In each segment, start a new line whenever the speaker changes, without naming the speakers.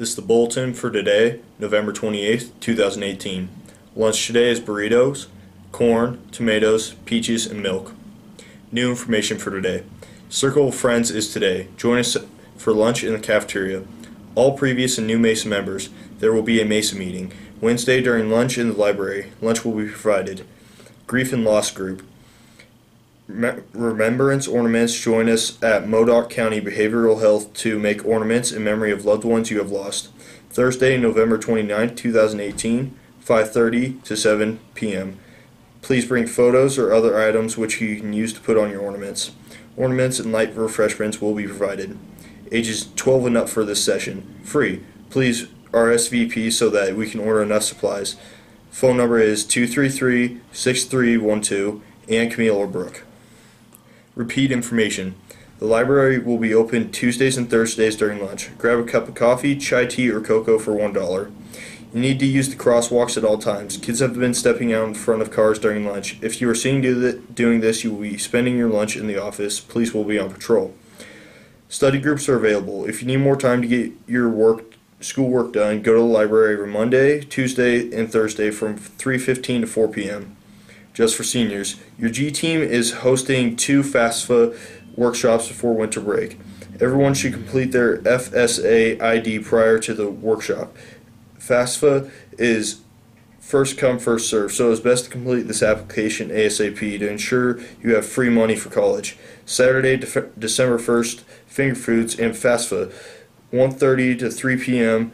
This is the bulletin for today, November 28th, 2018. Lunch today is burritos, corn, tomatoes, peaches, and milk. New information for today. Circle of Friends is today. Join us for lunch in the cafeteria. All previous and new Mesa members, there will be a Mesa meeting. Wednesday during lunch in the library, lunch will be provided. Grief and Loss Group. Rem- Remembrance Ornaments join us at Modoc County Behavioral Health to make ornaments in memory of loved ones you have lost. Thursday, November 29th, 2018, 5:30 to 7 p.m. Please bring photos or other items which you can use to put on your ornaments. Ornaments and light refreshments will be provided. Ages 12 and up for this session. Free. Please RSVP so that we can order enough supplies. Phone number is 233 6312 and Camille or Brooke. Repeat information. The library will be open Tuesdays and Thursdays during lunch. Grab a cup of coffee, chai tea, or cocoa for $1. You need to use the crosswalks at all times. Kids have been stepping out in front of cars during lunch. If you are seen doing this, you will be spending your lunch in the office. Police will be on patrol. Study groups are available. If you need more time to get your work schoolwork done, go to the library every Monday, Tuesday, and Thursday from 3:15 to 4 p.m. Just for seniors, your G team is hosting two FAFSA workshops before winter break. Everyone should complete their FSA ID prior to the workshop. FAFSA is first come first serve, so it's best to complete this application ASAP to ensure you have free money for college. Saturday, December 1st, Finger Foods and FAFSA, 1:30 to 3 p.m.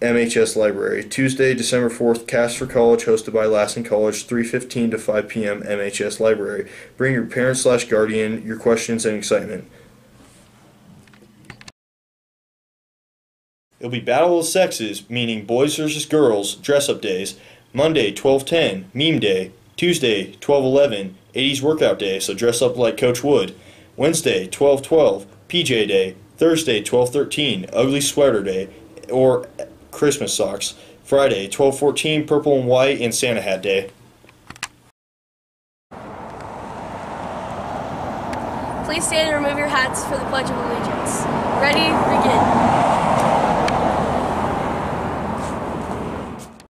MHS Library. Tuesday, December 4th, Cash for College hosted by Lassen College, 3:15 to 5 p.m. MHS Library. Bring your parent slash guardian, your questions and excitement. It'll be Battle of the Sexes, meaning boys versus girls, dress up days. Monday, 1210, meme day. Tuesday, 1211, 80s workout day, so dress up like Coach Wood. Wednesday, 1212, PJ day. Thursday, 1213, ugly sweater day, or Christmas socks. Friday, 1214, purple and white, and Santa hat day.
Please stand and remove your hats for the Pledge of Allegiance. Ready?